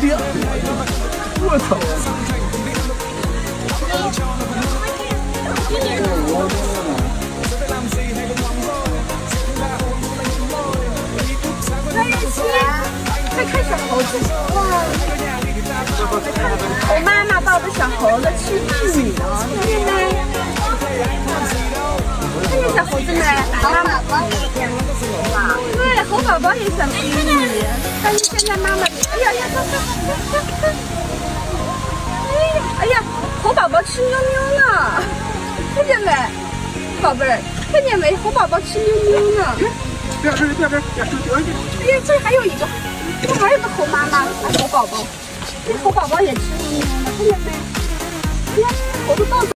我的，我操！快看小猴子！哇！我妈妈抱着小猴子吃玉米哦，看见没？看见小猴子没？猴宝宝也想吃了。对，猴宝宝也想吃玉米，但是现在妈妈，哎呀呀，吃妞妞呢，看见没？宝贝儿，看见没？猴宝宝吃妞妞呢。哎呀，这还有一个，这还有个猴妈妈，猴宝宝，这猴宝宝也吃妞妞呢，看见没？哎呀，猴子抱着。